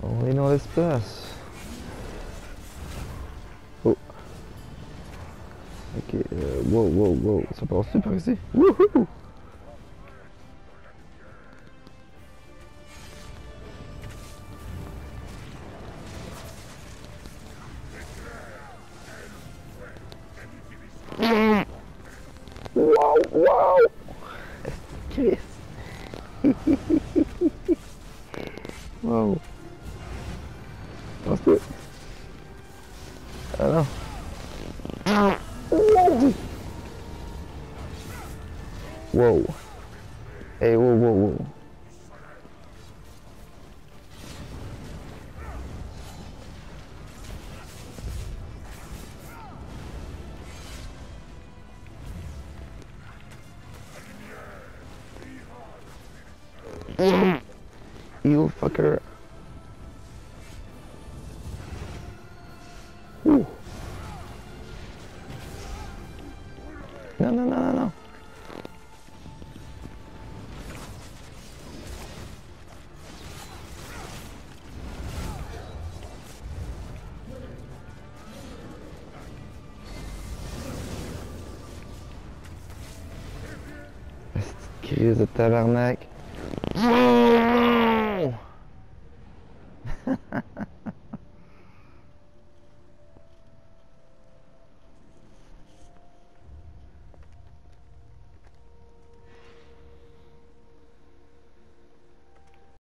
Oh, we know this bus. Ok, euh, wow, wow, wow. Ça passe-tu par ici? Wouhou! Wow, wow! Chris! wow! Passe-tu? Ah non! Wow! Hey, whoa, whoa, wow! Mm-hmm. You fucker. Ouh. No, no, no, non, non. Crise de tabarnak.